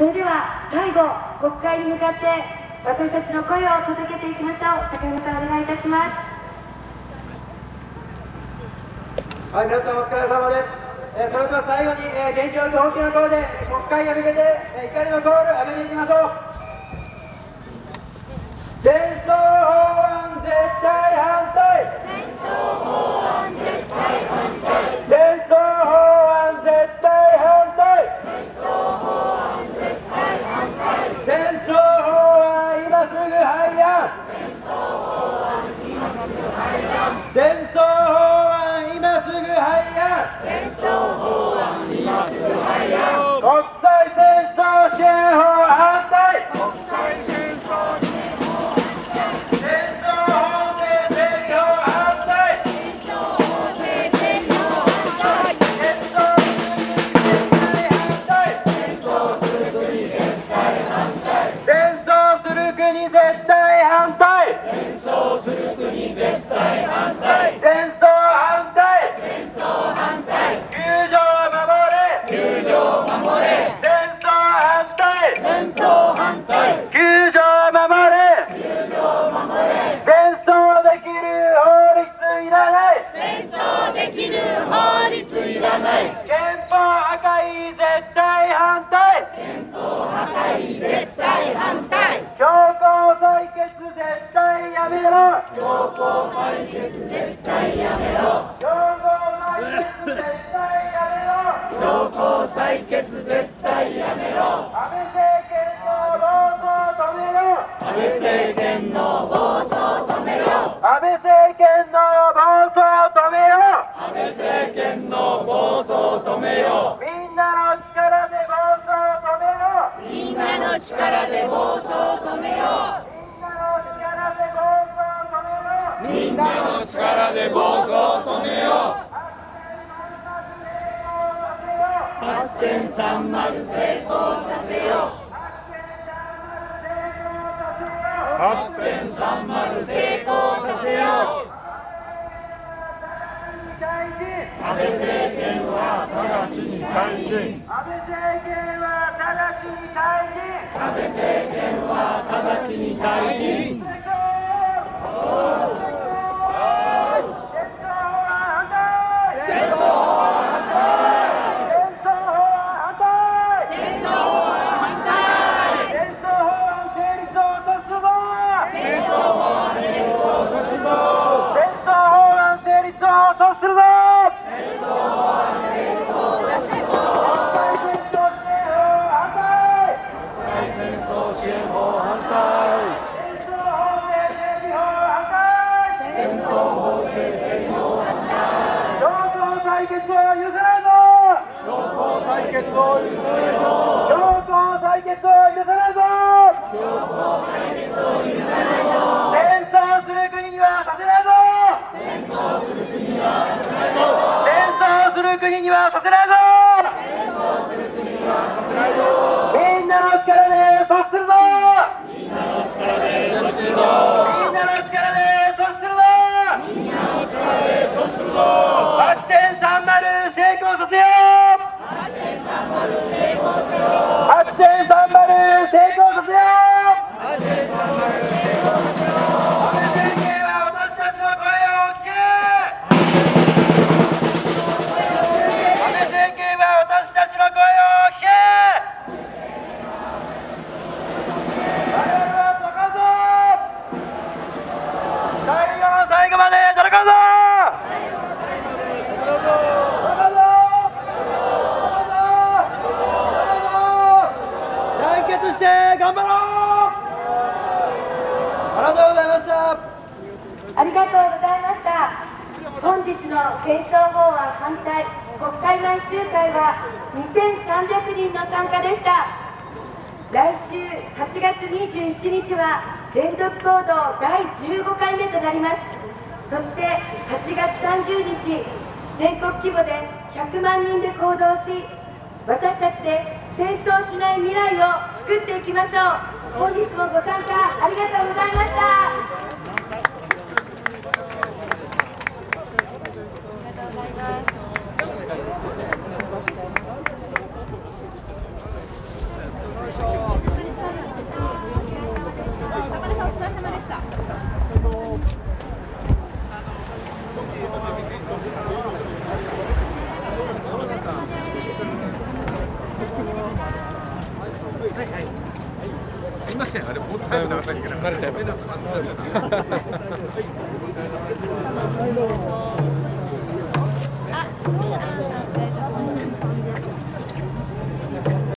それでは最後国会に向かって私たちの声を届けていきましょう。高山さんお願いいたします。はい皆さんお疲れ様です、えーそれでは最後に、えー元気よく大きな声で国会に向けて、えー怒りのコール上げていきましょう。争する国絶対反対戦争する国絶対反対。戦争反対。戦争反対。救助を守れ。救助を守れ。戦争反対。戦争反対。救助を守れ。救助を守れ。戦争できる法律いらない。戦争できる法律いらない。憲法破壊絶対反対。憲法破壊絶対反対強行採決絶対やめろ強行採決絶対やめろ。強行採決絶対やめろ強行採決絶対やめろ。安倍政権の暴走止めろ。安倍政権で暴走止めよう。8.30成功させよう。8.30成功させよう。安倍政権は直ちに退陣。安倍政権は直ちに退陣。安倍政権は直ちに退陣決を許さないぞ強行採決を許さないぞ強行採決を許さないぞ戦争する国にはさせないぞ戦争する国にはさせないぞ戦争する国にはさせないぞ戦争する国にはさせないぞありがとうございました。本日の戦争法案反対。国会前集会は2300人の参加でした。来週8月27日は連続行動第15回目となります。そして8月30日全国規模で100万人で行動し私たちで戦争しない未来を作っていきましょう。本日もご参加ありがとうございましたはい、すいません、あれ、もっと早く流さなきゃいけない。慣れちゃいました。